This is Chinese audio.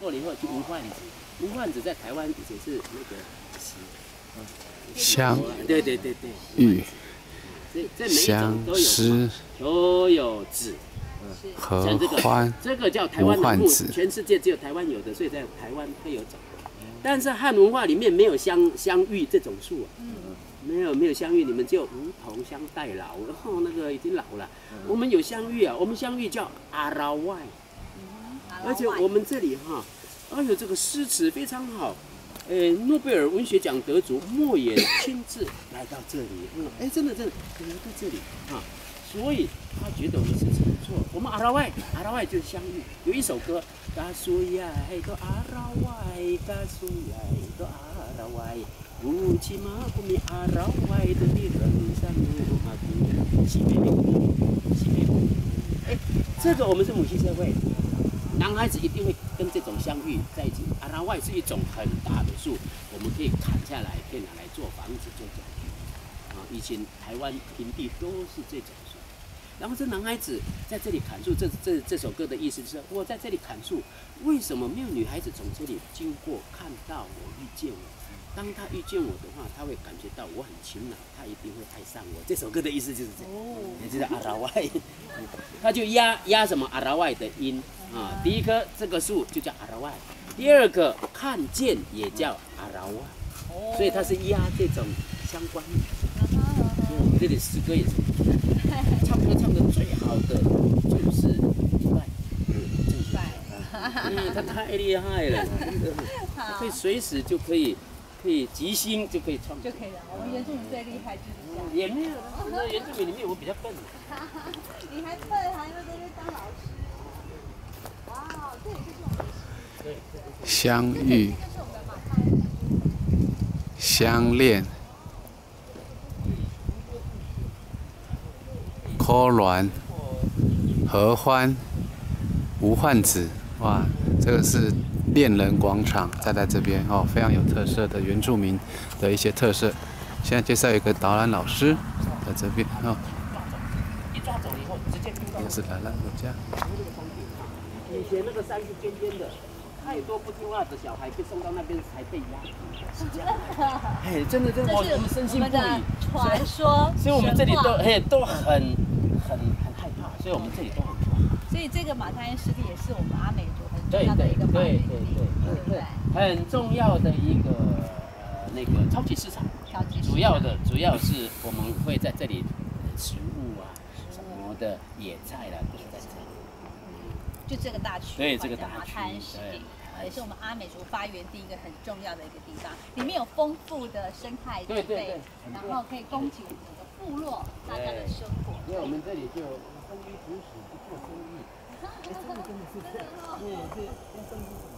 过了以后就无患子，无患子在台湾以前是那个旗，相对对对对，玉。这这每一种都有思都有子，合像这个欢。这个叫台湾的木，无患子。全世界只有台湾有的，所以在台湾会有种。但是汉文化里面没有香香芋这种树啊，没有没有香芋，你们只有梧桐香代劳，然后那个已经老了。我们有香芋啊，我们香芋叫阿拉外，而且我们这里哈，哎呦这个诗词非常好，呃，诺贝尔文学奖得主莫言亲自来到这里，嗯，哎，真的真的来到这里啊，所以他觉得我们诗词不错。我们阿拉外，阿拉外就是相遇，有一首歌，嘎苏呀，嘿个阿拉外，嘎苏呀，嘿个阿拉外，乌漆嘛不米阿拉外的地人上路嘛不西北的西北哎，这个我们是母系社会，男孩子一定会跟这种相遇在一起。阿拉外是一种很大的树，我们可以砍下来，可以拿来做房子、做家具。啊，以前台湾平地都是这种树。然后这男孩子在这里砍树，这这这首歌的意思就是我在这里砍树，为什么没有女孩子从这里经过看到我遇见我？当他遇见我的话，他会感觉到我很勤劳，他一定会爱上我。这首歌的意思就是这样，也就是阿拉外，他就压压什么阿拉外的音啊。第一棵这个树就叫阿拉万，第二个看见也叫阿拉外，所以它是压这种相关的。这里诗歌也是，唱歌唱的最好的就是一拜，嗯，正拜，嗯，他太厉害了，真的，他可以随时就可以。可以即兴就可以创就可以了。我们原住民最厉害就是这样。也没有，那原住民里面我比较笨。你还笨，还在这边当老师。相遇、相恋、可鸾、合欢、无患子，哇，这个是。恋人广场在在这边哦，非常有特色的原住民的一些特色。现在介绍一个导览老师在这边哦。也是来了，我家。以前那个山是尖尖的，太多不听话的小孩被送到那边才被压。是这样。嘿，真的真的，我们深信不疑。传说。所以我们这里都嘿都很很很害怕，所以我们这里都很怕。所以这个马太湿地也是我们阿美族。对对对对对对，很重要的一个呃那个超级市场，主要的主要是我们会在这里食物啊什么的野菜啦都在这里，就这个大区，对这个大区，对，也是我们阿美族发源地一个很重要的一个地方，里面有丰富的生态对对，然后可以供给整个部落大家的生活。因为我们这里就丰衣足食，不做生意。真的真的是这样，对对，跟生意。